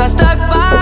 I stuck by